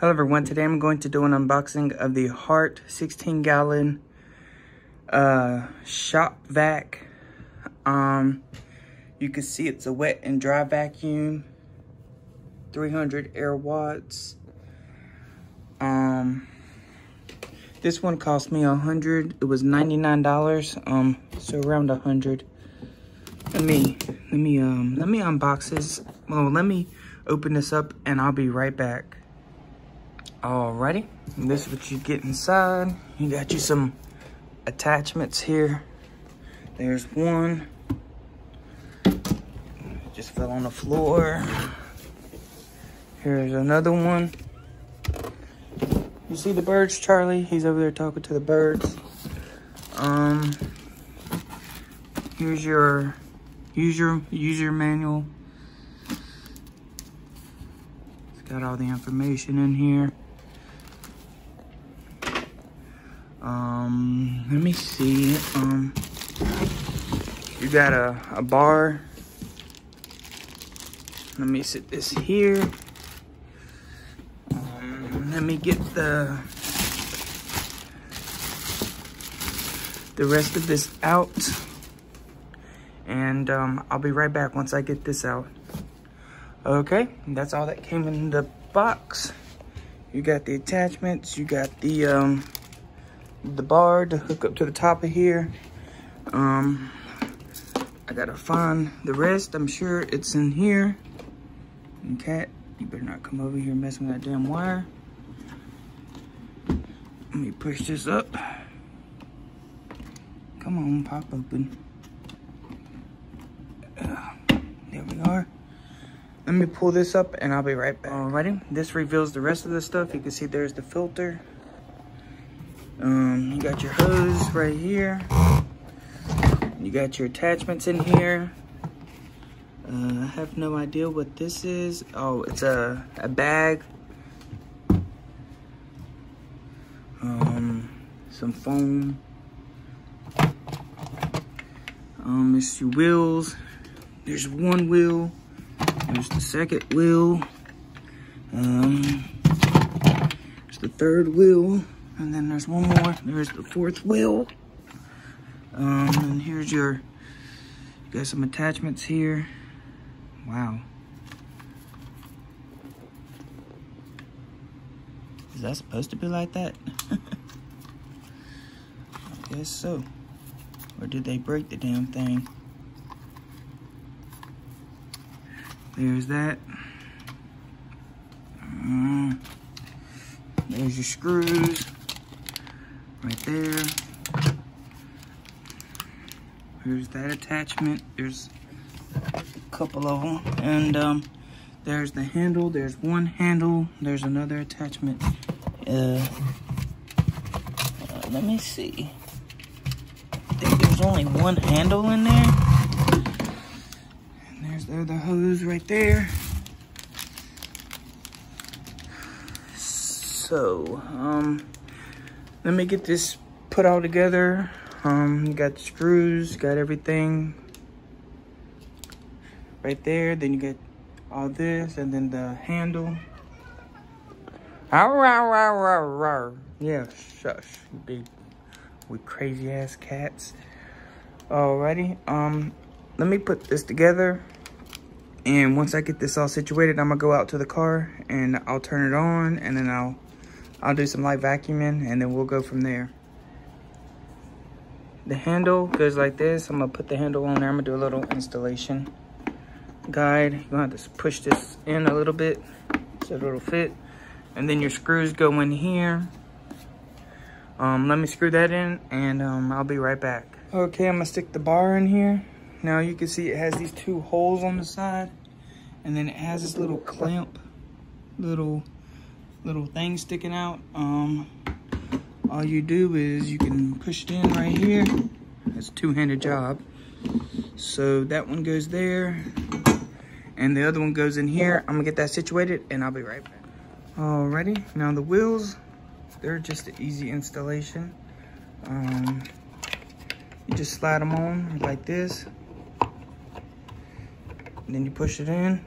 Hello everyone, today I'm going to do an unboxing of the Hart 16 gallon uh, shop vac. Um, you can see it's a wet and dry vacuum, 300 air watts. Um, this one cost me a hundred. It was $99, um, so around a hundred. Let me, let me, um, let me unbox this. Well, let me open this up and I'll be right back. Alrighty, this is what you get inside. You got you some attachments here. There's one. Just fell on the floor. Here's another one. You see the birds, Charlie? He's over there talking to the birds. Um, here's your user user manual. It's got all the information in here. Um, let me see. Um, you got a, a bar. Let me sit this here. Um, let me get the the rest of this out. And um, I'll be right back once I get this out. Okay, that's all that came in the box. You got the attachments, you got the um, the bar to hook up to the top of here. Um, I gotta find the rest. I'm sure it's in here. And cat, you better not come over here messing with that damn wire. Let me push this up. Come on, pop open. Uh, there we are. Let me pull this up and I'll be right back. Alrighty, this reveals the rest of the stuff. You can see there's the filter. Um, you got your hose right here. You got your attachments in here. Uh, I have no idea what this is. Oh, it's a, a bag. Um, some foam. Um, it's your wheels. There's one wheel. There's the second wheel. Um, there's the third wheel. And then there's one more. There's the fourth wheel. Um, and here's your, you got some attachments here. Wow. Is that supposed to be like that? I guess so. Or did they break the damn thing? There's that. Uh, there's your screws right there. There's that attachment. There's a couple of them. And um, there's the handle. There's one handle. There's another attachment. Uh, uh, let me see. I think there's only one handle in there. And there's the other hose right there. So, um, let me get this put all together. Um, you got screws, got everything right there. Then you get all this, and then the handle. Ow, ow, ow, ow. Yeah, shush, big, with crazy ass cats. Alrighty, um, let me put this together. And once I get this all situated, I'm gonna go out to the car and I'll turn it on and then I'll I'll do some light vacuuming and then we'll go from there. The handle goes like this. I'm gonna put the handle on there. I'm gonna do a little installation guide. You're gonna have to push this in a little bit so it'll fit. And then your screws go in here. Um, let me screw that in and um, I'll be right back. Okay, I'm gonna stick the bar in here. Now you can see it has these two holes on the side and then it has this little clamp, little little thing sticking out. Um, all you do is you can push it in right here. It's a two-handed job. So that one goes there and the other one goes in here. I'm gonna get that situated and I'll be right back. Alrighty, now the wheels, they're just an easy installation. Um, you just slide them on like this. And then you push it in.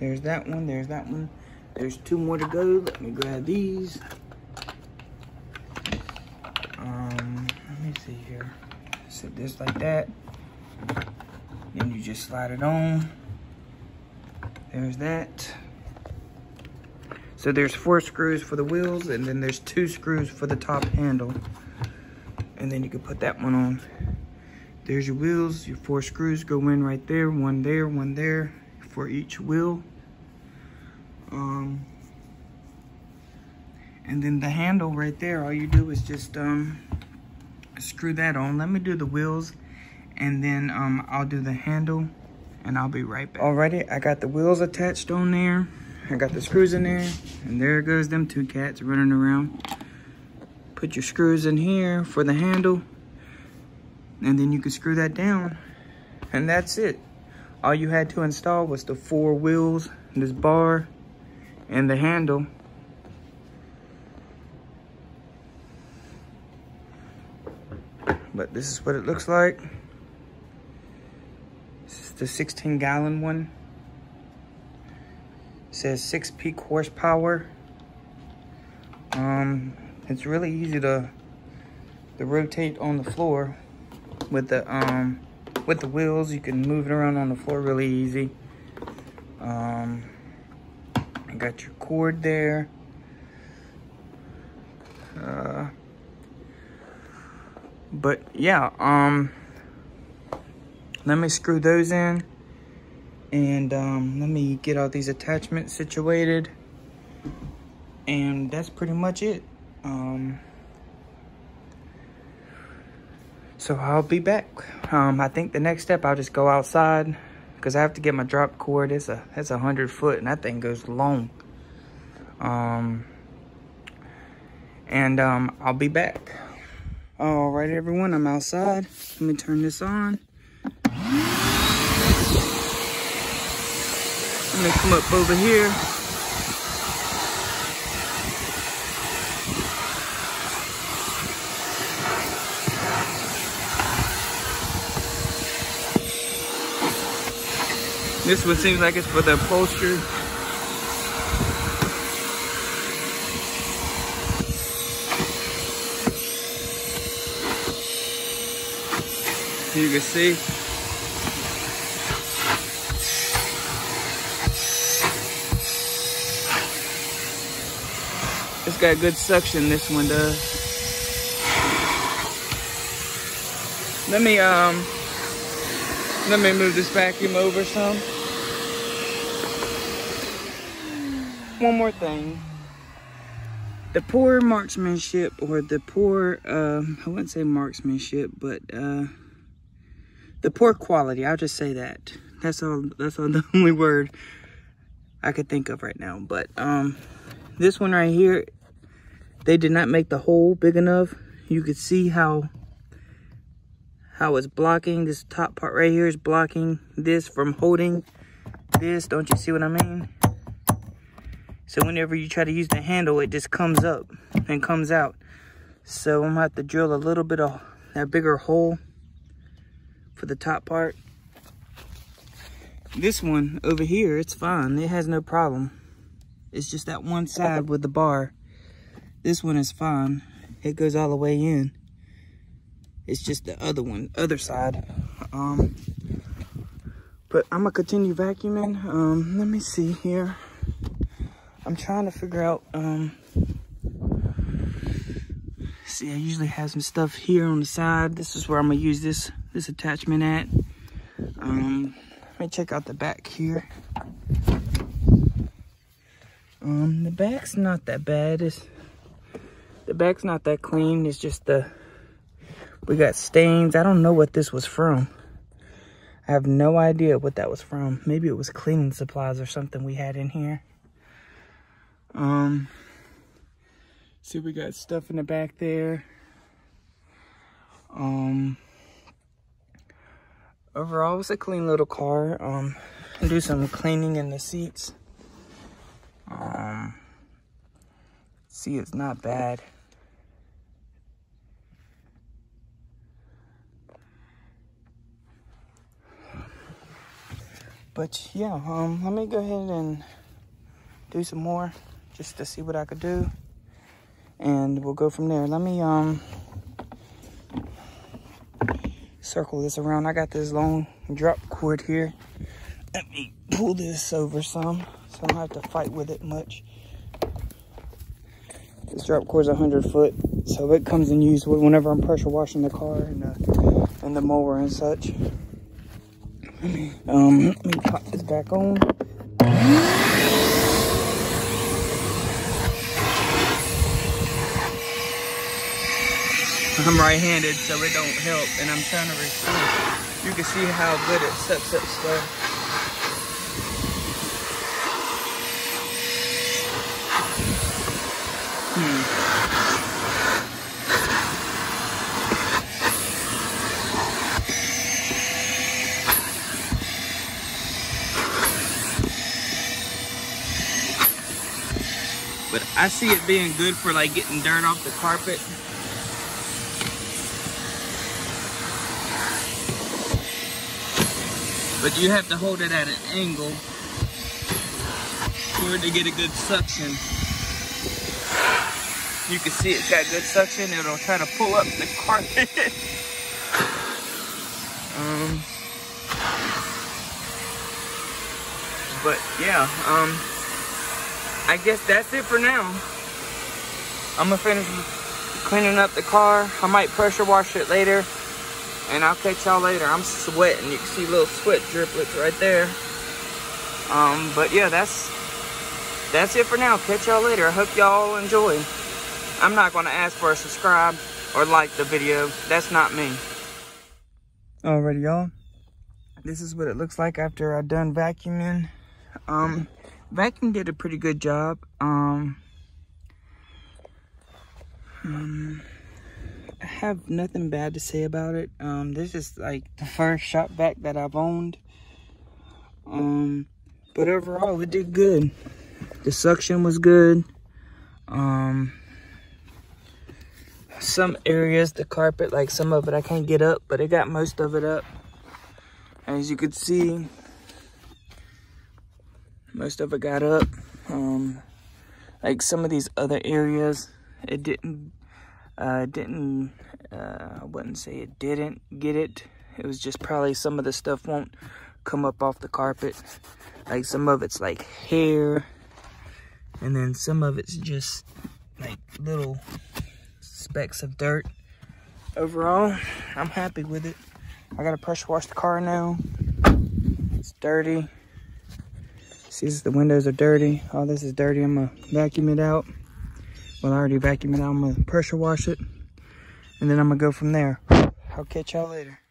There's that one, there's that one. There's two more to go. Let me grab these. Um, let me see here. Set this like that. Then you just slide it on. There's that. So there's four screws for the wheels and then there's two screws for the top handle. And then you can put that one on. There's your wheels, your four screws go in right there, one there, one there for each wheel. Um, and then the handle right there, all you do is just um, screw that on. Let me do the wheels and then um, I'll do the handle and I'll be right back. Alrighty, I got the wheels attached on there. I got the screws in there and there goes them two cats running around. Put your screws in here for the handle and then you can screw that down and that's it. All you had to install was the four wheels, this bar, and the handle. But this is what it looks like. This is the 16 gallon one. It says six peak horsepower. Um, it's really easy to, to rotate on the floor with the um with the wheels. You can move it around on the floor really easy. Um, I got your cord there. Uh, but yeah, um, let me screw those in and um, let me get all these attachments situated and that's pretty much it. Um, so I'll be back. Um, I think the next step, I'll just go outside because I have to get my drop cord. It's a it's a hundred foot and that thing goes long. Um, and um, I'll be back. All right, everyone, I'm outside. Let me turn this on. Let me come up over here. This one seems like it's for the upholstery. You can see. It's got good suction, this one does. Let me, um, let me move this vacuum over some. One more thing. The poor marksmanship or the poor uh, i wouldn't say marksmanship but uh, the poor quality i'll just say that. That's all that's all the only word i could think of right now. But um this one right here they did not make the hole big enough. You could see how how it's blocking. This top part right here is blocking this from holding this. Don't you see what i mean so whenever you try to use the handle it just comes up and comes out so i'm gonna have to drill a little bit of that bigger hole for the top part. This one over here, it's fine. It has no problem. It's just that one side with the bar. This one is fine. It goes all the way in. It's just the other one, other side. Um, but I'm gonna continue vacuuming. Um, let me see here. I'm trying to figure out, um, see, I usually have some stuff here on the side. This is where I'm gonna use this this attachment at. Um, let me check out the back here. Um, the back's not that bad. It's, the back's not that clean. It's just the, we got stains. I don't know what this was from. I have no idea what that was from. Maybe it was cleaning supplies or something we had in here. Um, see, we got stuff in the back there. Um, overall, it's a clean little car. Um, do some cleaning in the seats. Um, see, it's not bad. But yeah, um, let me go ahead and do some more just to see what I could do. And we'll go from there. Let me um circle this around. I got this long drop cord here. Let me pull this over some so I don't have to fight with it much. This drop cord is 100 foot, so it comes in use whenever I'm pressure washing the car and, and the mower and such. Um, let me pop this back on. I'm right-handed, so it don't help, and I'm trying to record. You can see how good it sucks up stuff. Hmm. But I see it being good for like getting dirt off the carpet. But you have to hold it at an angle for it to get a good suction. You can see it's got good suction. It'll try to pull up the carpet. um, but yeah, um, I guess that's it for now. I'm gonna finish cleaning up the car. I might pressure wash it later. And I'll catch y'all later. I'm sweating. You can see little sweat driplets right there. Um, but yeah, that's that's it for now. Catch y'all later. I hope y'all enjoy. I'm not going to ask for a subscribe or like the video. That's not me. Alrighty, y'all. This is what it looks like after I done vacuuming. Um, vacuum did a pretty good job. Um, um have nothing bad to say about it. Um, this is like the first shop vac that I've owned. Um, but overall, it did good. The suction was good. Um, some areas, the carpet, like some of it I can't get up, but it got most of it up. As you can see, most of it got up. Um, like some of these other areas, it didn't uh, didn't, uh, I wouldn't say it didn't get it. It was just probably some of the stuff won't come up off the carpet. Like some of it's like hair. And then some of it's just like little specks of dirt. Overall, I'm happy with it. I gotta pressure wash the car now. It's dirty. See, the windows are dirty. All this is dirty. I'm gonna vacuum it out. Well, I already vacuumed it out. I'm gonna pressure wash it. And then I'm gonna go from there. I'll catch y'all later.